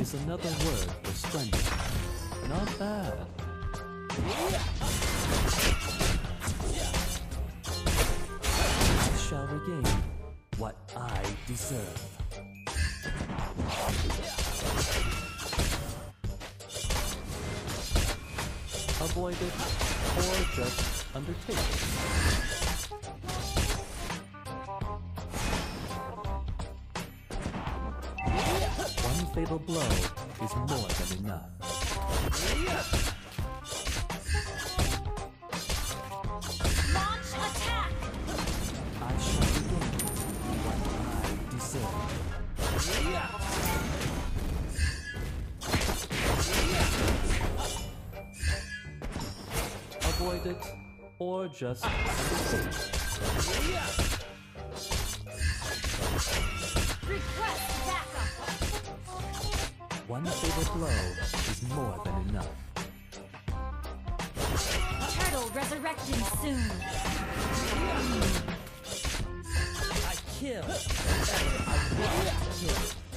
is another word for splendid. Not bad. I shall regain what I deserve. Avoid it or just undertake it. Fatal blow is more than enough. Launch attack! I shall regain what I deserve. Avoid it or just. Request! One fatal blow is more than enough. Turtle resurrecting soon. I kill. I kill.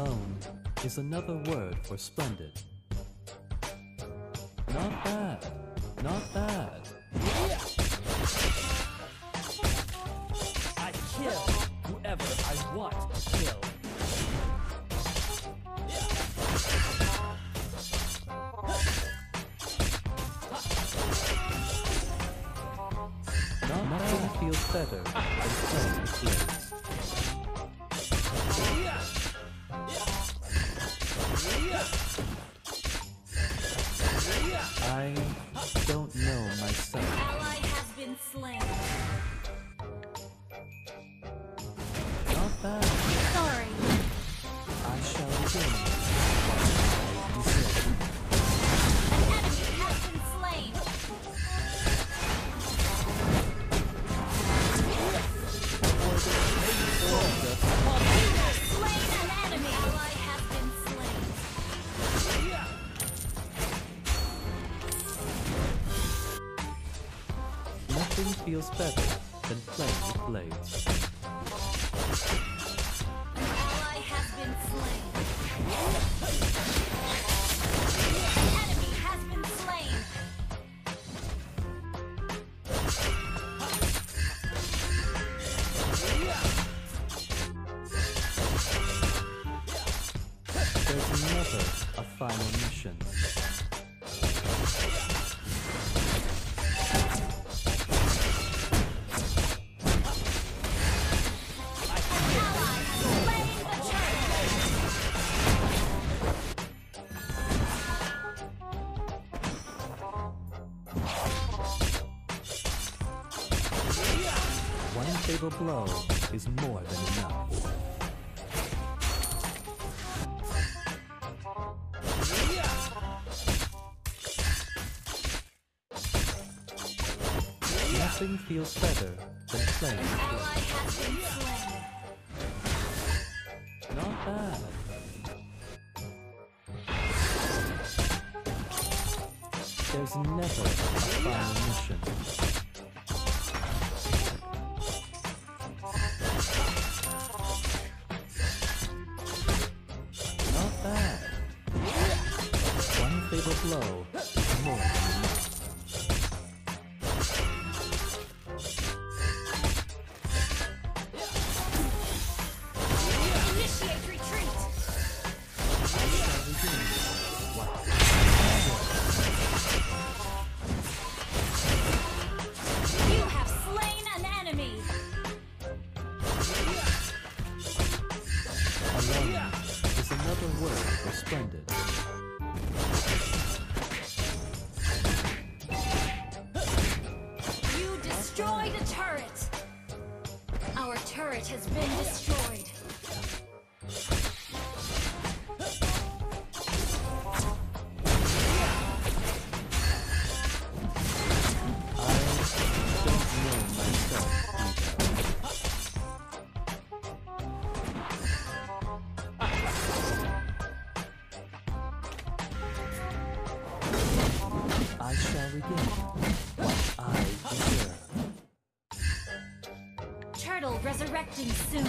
Alone is another word for splendid. Not bad. Not bad. I kill whoever I want to kill. Not nothing feels better I don't know myself. Feels Fatal blow is more than enough. Nothing feels better than playing with Ally has been slain. blades. Not bad. There's never a final mission. Blow is more Turtle resurrecting soon.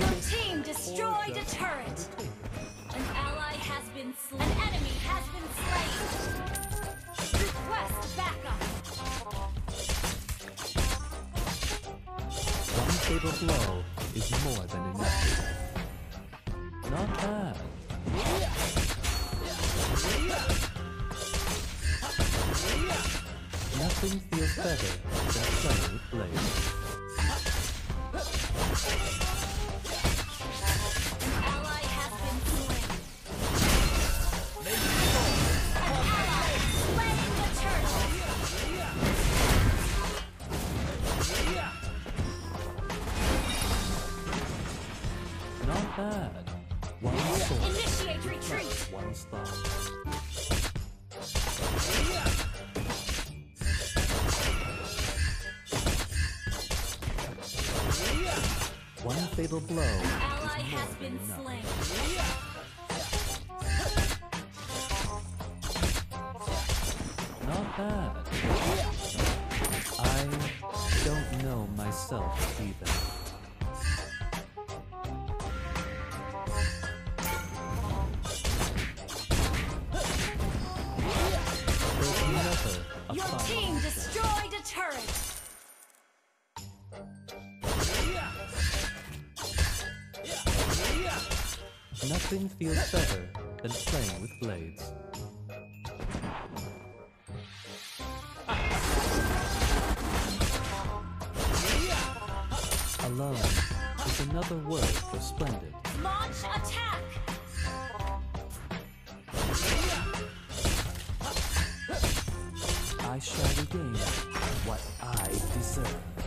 Your team destroyed a turret. An ally has been slain. An enemy has been slain. Request backup. One fatal blow is more than enough. Not bad. Nothing feels better than playing with blades. An ally has been slain. An ally slain the turtle. Not bad. One sword, Initiate retreat. one stop. Fatal blow An is more has than been enough. slain. Not bad. I don't know myself either. There's never a Your team destroyed a turret. Nothing feels better than playing with blades. Alone is another word for splendid. Launch attack. I shall regain what I deserve.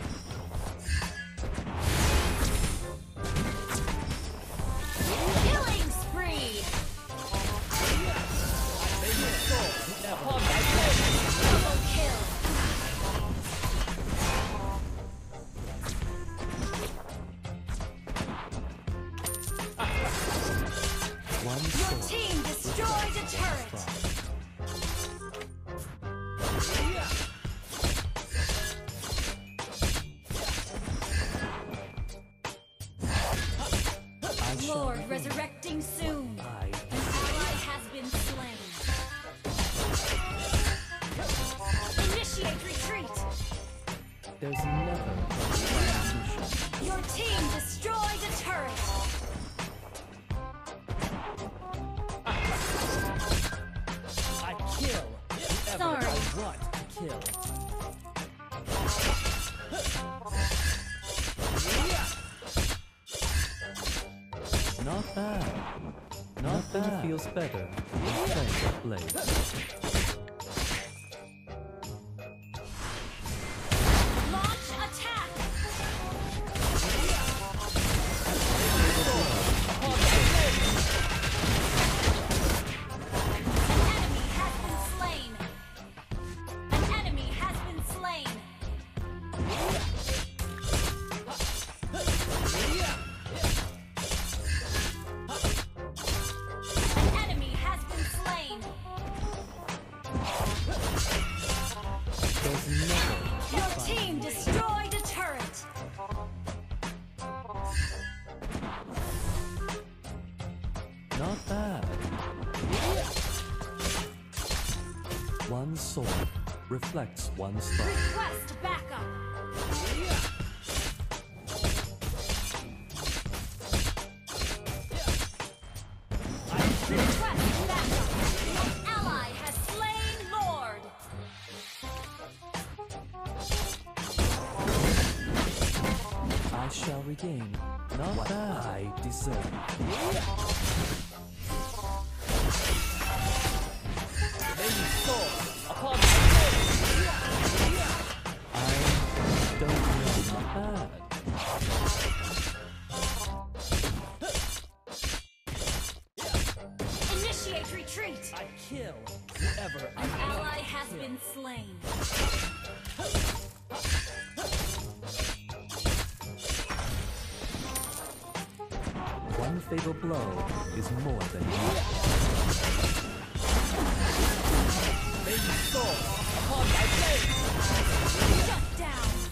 There's never a solution. Your team destroyed a turret. I kill whoever Sorry. I want to kill. Not bad. Not Nothing feels better than playing with Not bad. One sword reflects one star. Request backup. Request backup. An ally has slain Lord. I shall regain not what I deserve. One fatal blow is more than enough. May you soar upon blade! Shut down.